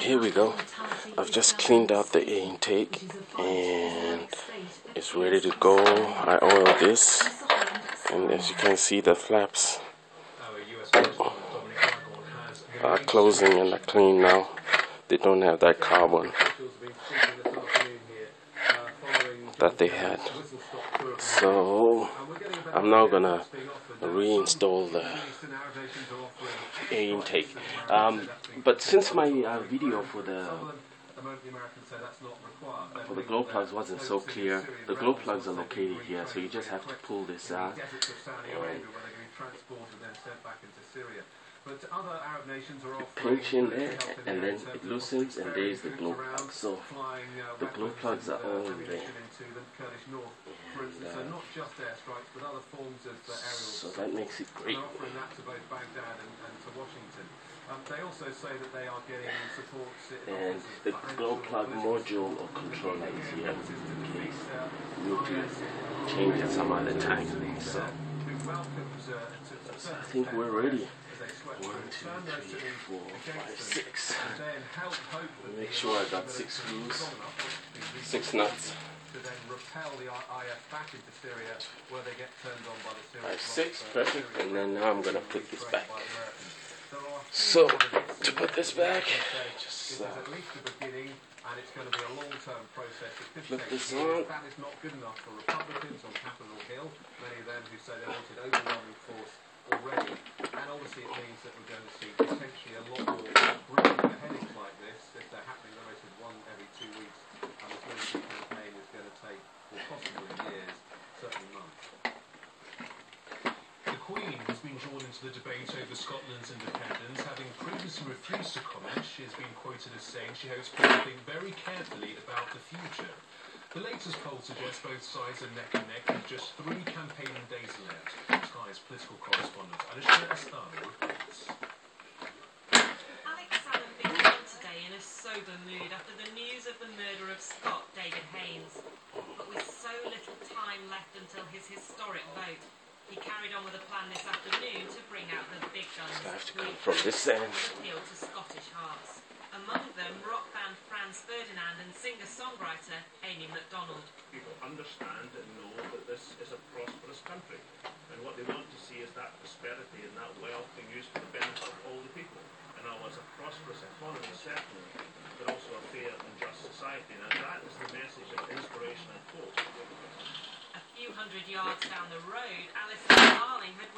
here we go. I've just cleaned out the intake and it's ready to go. I oiled this and as you can see the flaps are closing and are clean now. They don't have that carbon that they had. So I'm now gonna reinstall the intake. Um, but since my uh, video for the for the glow plugs wasn't so clear, the glow plugs are located here, so you just have to pull this out. But other Arab nations are pinch in there, and then it loosens, and there's the glow plug. So the glow plugs are all there. And, uh, so that makes it great. Um, they also say that they are getting support. And the glow plug module or controller is here in case you need to change it some other time. So, so I think we're ready. One, two, three, four, five, six. Make sure I got six screws, six nuts. To then repel the IF back into Syria, where they get turned on by the Syrian. Six, perfect. And then now I'm gonna put this back. So, to put this back, just uh, and it's going to be a long-term process. It could take years. That is not good enough for Republicans on Capitol Hill, many of them who say they wanted overwhelming force already. And obviously it means that we're going to see potentially a lot more bruising beheadings like this if they're happening, no matter one every two weeks. And this military campaign is going to take, well, possibly years, certainly months. The Queen has been drawn into the debate over Scotland's independence, having previously refused to comment. She has been quoted as saying she hopes people think very carefully about the future. The latest poll suggests both sides are neck and neck with just three campaigning days left. Sky's political correspondent mood after the news of the murder of Scott David Haines. But with so little time left until his historic vote, he carried on with a plan this afternoon to bring out the big guns. I have to come from this end. Appeal to Scottish hearts. Among them, rock band Franz Ferdinand and singer-songwriter Amy Macdonald. People understand and know that this is a prosperous country, and what they want to see is that prosperity and that wealth being used for the benefit of all the people. And I was a prosperous economy, certainly, but also a fair and just society, and that is the message of inspiration and hope. A few hundred yards down the road, Alistair Darling had